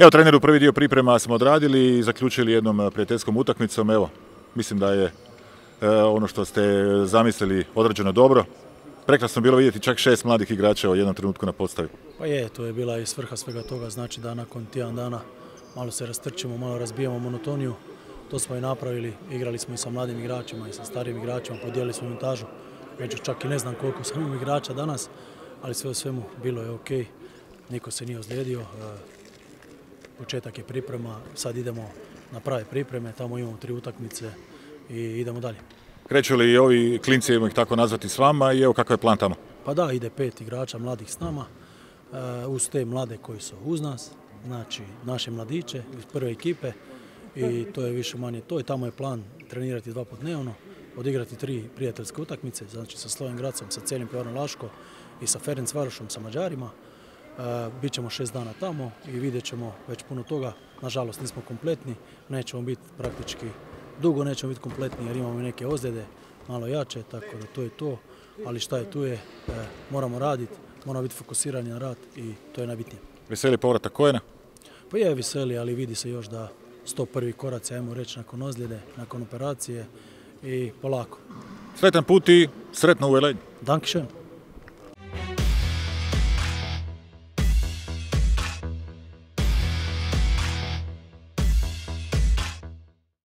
Evo, treneru, prvi dio priprema smo odradili i zaključili jednom e, prijateljskom utakmicom. Evo, mislim da je e, ono što ste zamislili odrađeno dobro. Prekrasno bilo vidjeti čak šest mladih igrača u jednom trenutku na postavi. Pa je, to je bila i svrha svega toga, znači da nakon tjedan dana malo se rastrčimo, malo razbijamo monotoniju. To smo i napravili, igrali smo i sa mladim igračima i sa starim igračima, podijelili smo minutažu. Među čak i ne znam koliko sam igrača danas, ali sve u svemu bilo je ok. Niko se nije ozlijedio. E, početak je priprema, sad idemo na prave pripreme, tamo imamo tri utakmice i idemo dalje. Kreću li i ovi klinci, idemo ih tako nazvati s vama i evo kakav je plan tamo? Pa da, ide pet igrača mladih s nama, e, uz te mlade koji su uz nas, znači naše mladiće iz prve ekipe i to je više manje to i tamo je plan trenirati dva put dnevno, odigrati tri prijateljske utakmice, znači sa Sloven Gracom, sa cijelim Pivarom Laško i sa Ferenc Varošom, sa Mađarima. E, Bićemo šest dana tamo i vidjet ćemo već puno toga. Nažalost nismo kompletni, nećemo biti praktički dugo nećemo biti kompletni jer imamo i neke ozljede malo jače, tako da to je to. Ali šta je tu je, e, moramo raditi, moramo biti fokusirani na rad i to je najbitnije. Veseli povratak Kojena? Pa je veseli, ali vidi se još da sto prvi koraci, ajmo reći, nakon ozljede, nakon operacije i polako. Sretan put i sretno u Velenju. Dankeschön.